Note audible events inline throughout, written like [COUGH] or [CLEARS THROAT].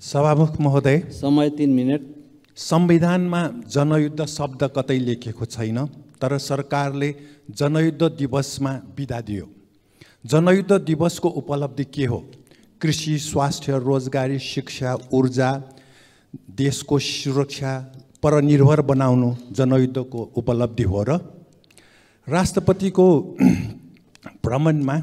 सभामुख महोदय समय तिन मिनट। संविधानमा जनयुद्ध शब्द कतै लेखेको छैन तर सरकारले जनयुद्ध दिवसमा बिदा दियो। जनयुद्ध दिवसको उपलब्धि के हो? कृषि स्वास्थ्य रोजगारी शिक्षा ऊर्जा देशको सुरक्षा परनिर्भर बनाउनु जनयुद्धको उपलब्धि हो र राष्ट्रपतिको [CLEARS THROAT] भ्रमणमा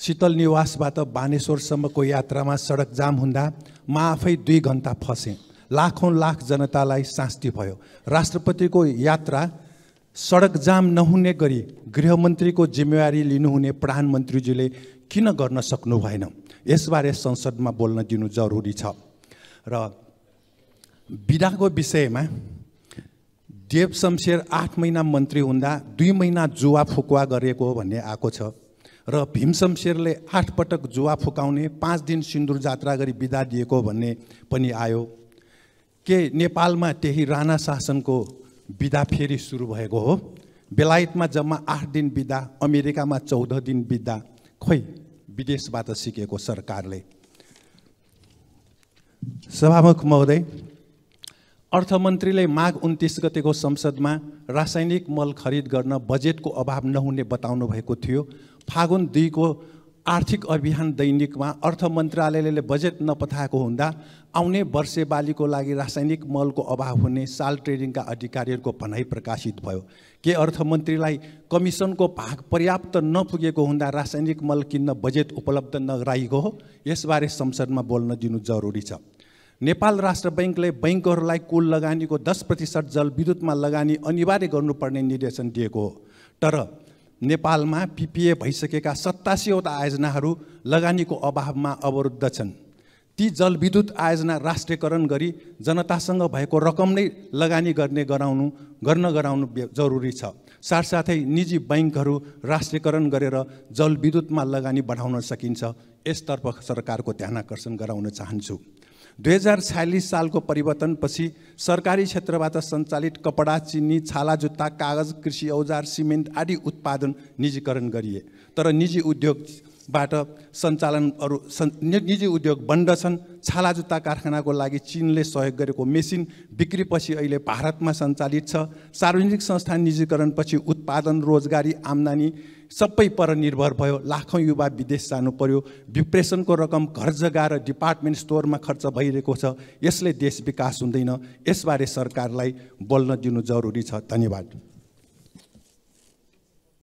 शीतल निवासबाट बानेश्वरसम्मको यात्रामा सडक जाम हुँदा म आफै दुई घन्टा फसेँ। लाखौँ लाख जनतालाई शास्ति भयो। राष्ट्रपतिको यात्रा सडक जाम नहुने गरी गृहमन्त्रीको जिम्मेवारी लिनुहुने प्रधानमन्त्रीजीले किन गर्न सक्नु भएन? यसबारे संसदमा बोल्न दिनु जरुरी छ। र बिदाको विषयमा देव शमशेर आठ महिना मन्त्री हुँदा दुई महिना जुवा फुकुवा गरेको हो भन्ने आएको छ। र भीम शमशेरले आठ पटक जुवा फुकाउने पाँच दिन सिन्दुर जात्रा गरी बिदा दिएको भन्ने पनि आयो। के नेपालमा त्यही राणा शासनको बिदा फेरि सुरु भएको हो? बेलायतमा जम्मा आठ दिन बिदा अमेरिकामा चौध दिन बिदा। खोइ विदेशबाट सिकेको सरकारले। सभामुख महोदय अर्थमन्त्रीले माघ उन्तिस गतेको संसदमा रासायनिक मल खरिद गर्न बजेटको अभाव नहुने बताउनु भएको थियो। फागुन दुईको आर्थिक अभियान दैनिकमा अर्थ मन्त्रालयले बजेट नपठाएको हुँदा आउने वर्षे बालीको लागि रासायनिक मलको अभाव हुने साल ट्रेडिङका अधिकारीहरूको भनाइ प्रकाशित भयो। के अर्थमन्त्रीलाई कमिसनको भाग पर्याप्त नपुगेको हुँदा रासायनिक मल किन्न बजेट उपलब्ध नगराइएको हो यसबारे संसदमा बोल्न दिनु जरुरी छ। नेपाल राष्ट्र बैङ्कले बैङ्कहरूलाई कुल लगानीको दस प्रतिशत जलविद्युतमा लगानी अनिवार्य गर्नुपर्ने निर्देशन दिएको हो। तर नेपालमा पिपिए भइसकेका सत्तासीवटा आयोजनाहरू लगानीको अभावमा अवरुद्ध छन्। ती जलविद्युत आयोजना राष्ट्रियकरण गरी जनतासँग भएको रकम नै लगानी गर्ने गराउनु गर्न गराउनु जरुरी छ। साथसाथै निजी बैङ्कहरू राष्ट्रियकरण गरेर जलविद्युतमा लगानी बढाउन सकिन्छ। यसतर्फ सरकारको ध्यान आकर्षण गराउन चाहन्छु। दुई हजार छयालिस सालको परिवर्तनपछि सरकारी क्षेत्रबाट सञ्चालित कपडा चिनी छाला जुत्ता कागज कृषि औजार सिमेन्ट आदि उत्पादन निजीकरण गरिए। तर निजी उद्योगबाट सञ्चालन अरू निजी उद्योग बन्द छन्। छाला जुत्ता कारखानाको लागि चिनले सहयोग गरेको मेसिन बिक्रीपछि अहिले भारतमा सञ्चालित छ। सार्वजनिक संस्थान निजीकरणपछि उत्पादन रोजगारी आम्दानी सबै पर निर्भर भयो। लाखौँ युवा विदेश जानु पर्यो। डिप्रेसनको रकम घर जग्गा र डिपार्टमेन्ट स्टोरमा खर्च भइरहेको छ। यसले देश विकास हुँदैन। यसबारे सरकारलाई बोल्न दिनु जरुरी छ। धन्यवाद।